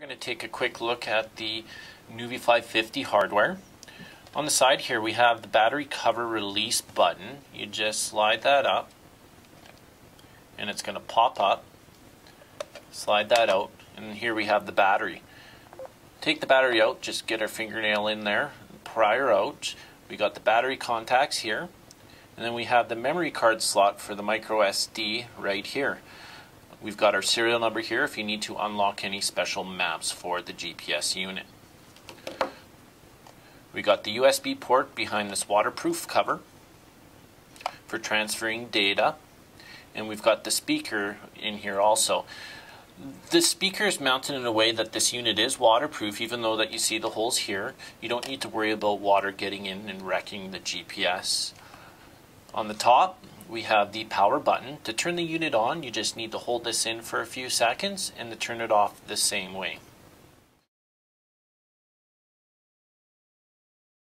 We're going to take a quick look at the nuvi 550 hardware. On the side here we have the battery cover release button. You just slide that up and it's going to pop up. Slide that out and here we have the battery. Take the battery out, just get our fingernail in there, pry her out. We got the battery contacts here and then we have the memory card slot for the micro SD right here. We've got our serial number here if you need to unlock any special maps for the GPS unit. We got the USB port behind this waterproof cover for transferring data. And we've got the speaker in here also. The speaker is mounted in a way that this unit is waterproof, even though that you see the holes here. You don't need to worry about water getting in and wrecking the GPS. On the top, we have the power button. To turn the unit on, you just need to hold this in for a few seconds and to turn it off the same way.